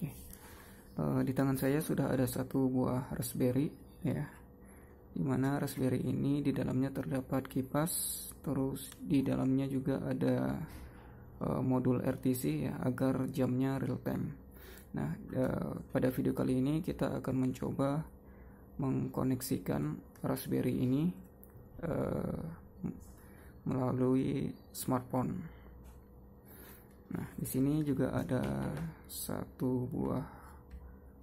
Oke. Uh, di tangan saya sudah ada satu buah raspberry ya. Di mana raspberry ini di dalamnya terdapat kipas, terus di dalamnya juga ada uh, modul RTC ya agar jamnya real time. Nah, uh, pada video kali ini kita akan mencoba mengkoneksikan raspberry ini uh, melalui smartphone. Nah, di sini juga ada satu buah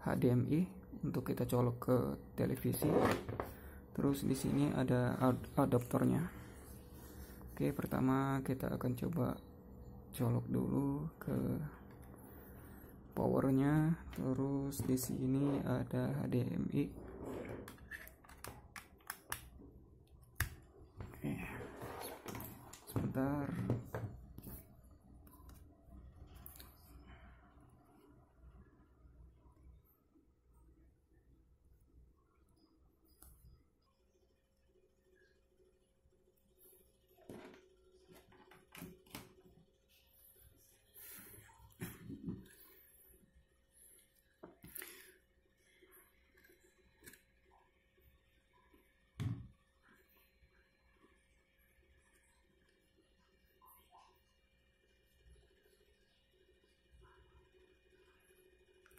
HDMI untuk kita colok ke televisi. Terus di sini ada adaptornya. Oke, pertama kita akan coba colok dulu ke powernya. Terus di sini ada HDMI. Oke. Sebentar.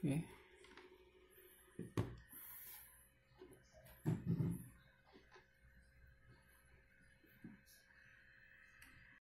Okay